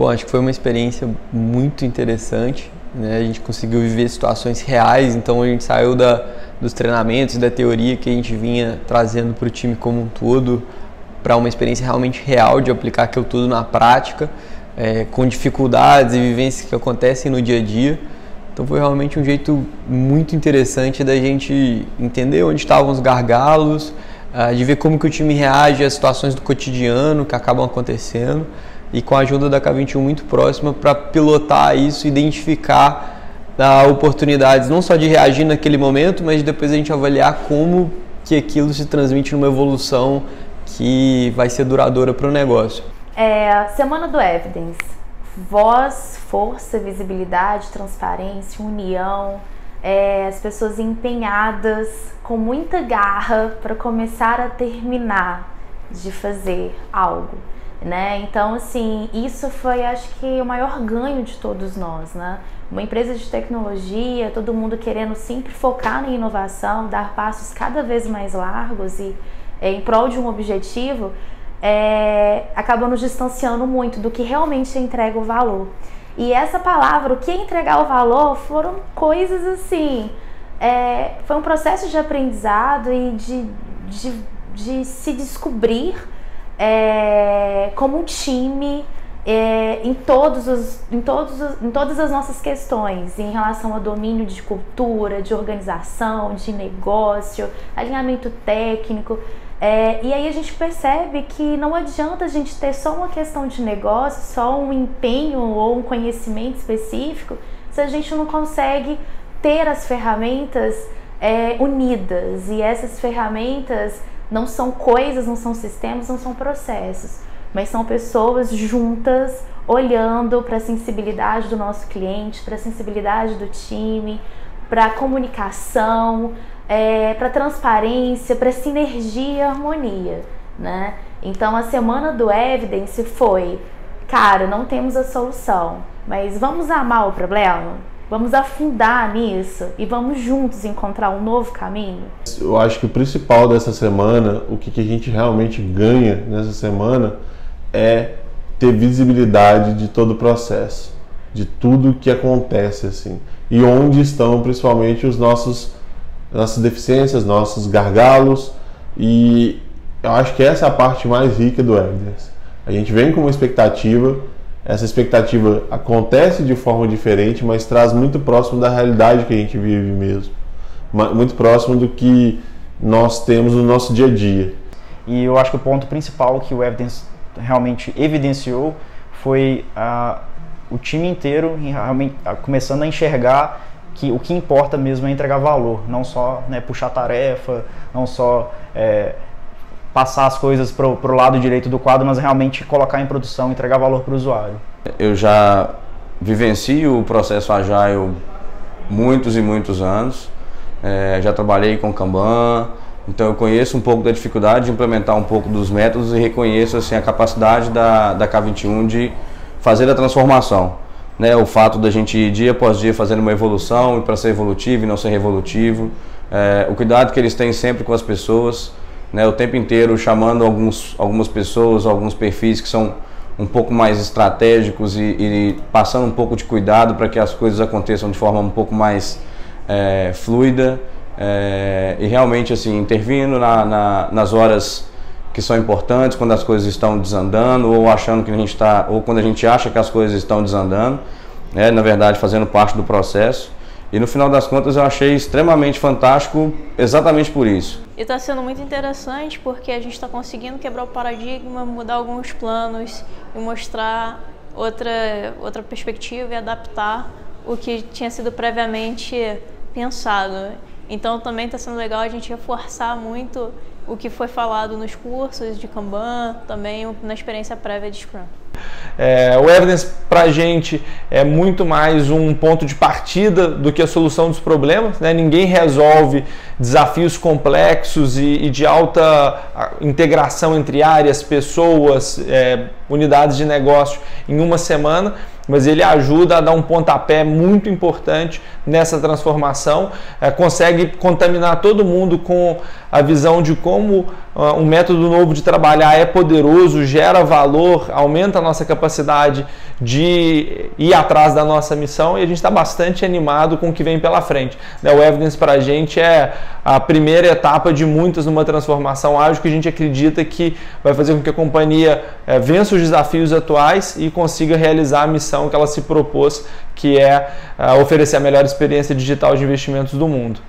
Bom, acho que foi uma experiência muito interessante. Né? A gente conseguiu viver situações reais, então a gente saiu da, dos treinamentos, da teoria que a gente vinha trazendo para o time como um todo, para uma experiência realmente real de aplicar aquilo tudo na prática, é, com dificuldades e vivências que acontecem no dia a dia. Então foi realmente um jeito muito interessante da gente entender onde estavam os gargalos, uh, de ver como que o time reage às situações do cotidiano que acabam acontecendo e com a ajuda da K21 muito próxima para pilotar isso, identificar uh, oportunidades não só de reagir naquele momento, mas depois a gente avaliar como que aquilo se transmite numa evolução que vai ser duradoura para o negócio. É, semana do Evidence. Voz, força, visibilidade, transparência, união, é, as pessoas empenhadas com muita garra para começar a terminar de fazer algo. Né? Então, assim, isso foi, acho que, o maior ganho de todos nós, né? Uma empresa de tecnologia, todo mundo querendo sempre focar na inovação, dar passos cada vez mais largos e é, em prol de um objetivo, é, nos distanciando muito do que realmente entrega o valor. E essa palavra, o que é entregar o valor, foram coisas assim. É, foi um processo de aprendizado e de, de, de se descobrir é, como um time é, em, todos os, em, todos os, em todas as nossas questões, em relação ao domínio de cultura, de organização, de negócio, alinhamento técnico. É, e aí a gente percebe que não adianta a gente ter só uma questão de negócio, só um empenho ou um conhecimento específico, se a gente não consegue ter as ferramentas é, unidas. E essas ferramentas não são coisas, não são sistemas, não são processos, mas são pessoas juntas olhando para a sensibilidade do nosso cliente, para a sensibilidade do time, para a comunicação, é, para transparência, para sinergia e harmonia, né? Então a semana do Evidence foi, cara, não temos a solução, mas vamos amar o problema, vamos afundar nisso e vamos juntos encontrar um novo caminho. Eu acho que o principal dessa semana, o que, a gente realmente ganha nessa semana é ter visibilidade de todo o processo, de tudo que acontece assim e onde estão principalmente os nossos nossas deficiências, nossos gargalos e eu acho que essa é a parte mais rica do Evidence. A gente vem com uma expectativa, essa expectativa acontece de forma diferente, mas traz muito próximo da realidade que a gente vive mesmo, muito próximo do que nós temos no nosso dia a dia. E eu acho que o ponto principal que o Evidence realmente evidenciou foi uh, o time inteiro realmente, uh, começando a enxergar que o que importa mesmo é entregar valor, não só né, puxar tarefa, não só é, passar as coisas para o lado direito do quadro, mas realmente colocar em produção, entregar valor para o usuário. Eu já vivencio o processo Agile muitos e muitos anos, é, já trabalhei com Kanban, então eu conheço um pouco da dificuldade de implementar um pouco dos métodos e reconheço assim, a capacidade da, da K21 de fazer a transformação né, o fato da gente ir dia após dia fazendo uma evolução e para ser evolutivo e não ser revolutivo, é, o cuidado que eles têm sempre com as pessoas, né, o tempo inteiro chamando alguns, algumas pessoas, alguns perfis que são um pouco mais estratégicos e, e passando um pouco de cuidado para que as coisas aconteçam de forma um pouco mais é, fluida é, e realmente assim intervindo na, na, nas horas que são importantes quando as coisas estão desandando ou achando que a gente está ou quando a gente acha que as coisas estão desandando, né, na verdade fazendo parte do processo. E no final das contas eu achei extremamente fantástico exatamente por isso. E está sendo muito interessante porque a gente está conseguindo quebrar o paradigma, mudar alguns planos e mostrar outra, outra perspectiva e adaptar o que tinha sido previamente pensado. Então também está sendo legal a gente reforçar muito o que foi falado nos cursos de Kanban, também na experiência prévia de Scrum. É, o Evidence para a gente é muito mais um ponto de partida do que a solução dos problemas. Né? Ninguém resolve desafios complexos e, e de alta integração entre áreas, pessoas, é, unidades de negócio em uma semana, mas ele ajuda a dar um pontapé muito importante nessa transformação, é, consegue contaminar todo mundo com a visão de como um método novo de trabalhar é poderoso, gera valor, aumenta a nossa capacidade de ir atrás da nossa missão e a gente está bastante animado com o que vem pela frente. Né, o Evidence para a gente é a primeira etapa de muitas numa transformação ágil que a gente acredita que vai fazer com que a companhia é, vença os desafios atuais e consiga realizar a missão que ela se propôs, que é, é oferecer a melhor experiência digital de investimentos do mundo.